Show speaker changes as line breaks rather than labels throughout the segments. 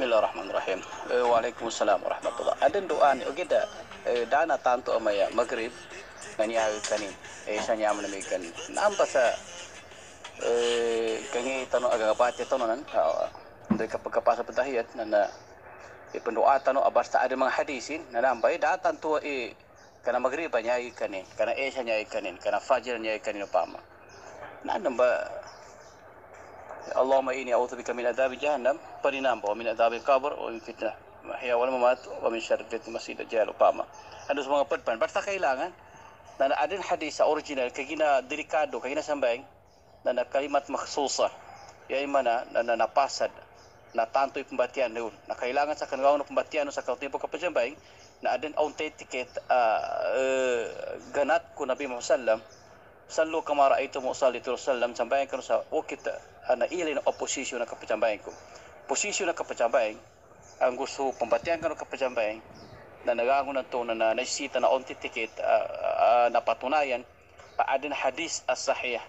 Bismillahirrahmanirrahim. Uh, Waalaikumsalam warahmatullahi. Ada doa ni okey dah. Uh, dana tantu amaya maghrib ngani ha kani. Eh sanya amna mi kan. Nampa sa eh kangi tano aga pati tano nan. Dari kapag sa tahiyat nana e pendoa tano abas tak ada mga hadisin nana ambai da tantu e kana maghrib nyai kani. Kana eh sanya kani. Kana fajr nyai kani upama. Nana ba Allahumma inni a'udzubika min adhabi jahannam perinam wa min adhabi qabr wa min fitnah. Mahya wal mamat wa min syarri fitnah masih dajjal upama. Ada semua pedpan pasti kehilangan dan ada hadis original kagina dirikado, kagina sambang dan ada kalimat makhsusa ya mana, dan ada pasad na tantoy pembatian deun na kailangan sa kanaw na pembatian sa kalti po kapajambay na aden authenticate uh, uh, eh, ganat ko nabi Muhammad sallallahu sallu kama ra'aytum usalli sallam sampai kan sa o kita ana ilin opposition na kapajambay ko posisi na kapacambay ang gusto pambatian ka ng kapacambay na to na naisita na onti ticket na patunayan paadin hadis as sahih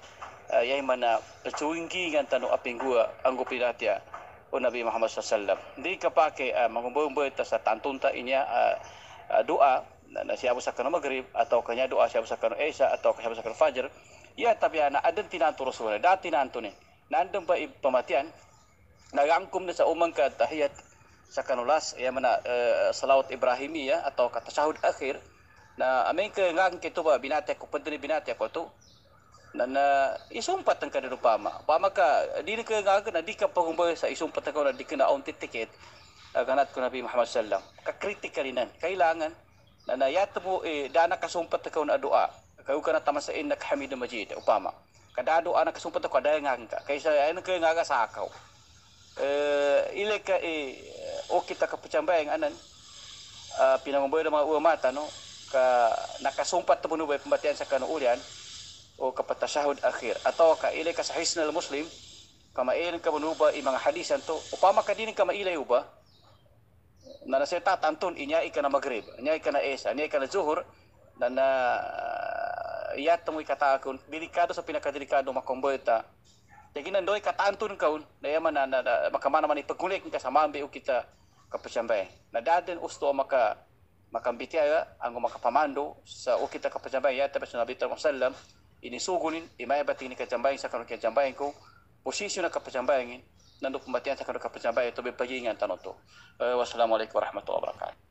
yay mana patuwinggingan tano apingua ang gupilatya o Nabi Muhammad sallallahu hindi ka pa kay uh, mangumbumbay ta sa tantunta inya uh, doa na, na siya sa kanong maghrib atau kanya doa siya sa kanong isya atau siya sa kanong fajr ya tapi ana adan tinanto rasul dati nanto ni nandang pa nagangkum na sa umang ka tahiyat sa kanulas ya mana uh, salawat ibrahimiyah atau kata syahud akhir na amin ke ngang kito ba binate ko pedri binate ko to na na isumpat ang kadiro pama pama ka di ka ngang na di ka pagumba sa isumpat ka na di on ticket uh, ganat ko nabi Muhammad sallam ka critically nan kailangan na na yat mo eh dana kasumpat ka na doa. Ka na tamasain na hamid majid upama. Kada doa na kasumpat ka dahil ngang ka kaysa ay ka nga sa akaw uh, ile ka e o kita ka pacambayang anan uh, pinamamboy ng mga uamata no. Ka nakasumpat to puno pembatian sa kanu ulian o kapatasahud akhir. Atau ka ile ka sa hisnal muslim kamailin ka manuba i mga hadisan to upama ka dinin ka mailay uba na naseta tanton inya ika na maghrib. Inya ika na esa inya ika na zuhur na na uh, iyat mo ikata kun delikado sa pinakadelikado makomboyta jadi nandoy katantun kaun na yaman na, na, na makamana man ipagkulik ka sa mambi o kita kapasyambay. Na daden usto maka makambitiya ang makapamando sa o kita kapasyambay ya tapos Nabi sallam ini sugunin imay bati ni kajambay sa kanu kajambay ko posisyon na kapasyambay nando pembatian sa kanu kapasyambay to be pagingan tanoto. Uh, wassalamualaikum warahmatullahi wabarakatuh.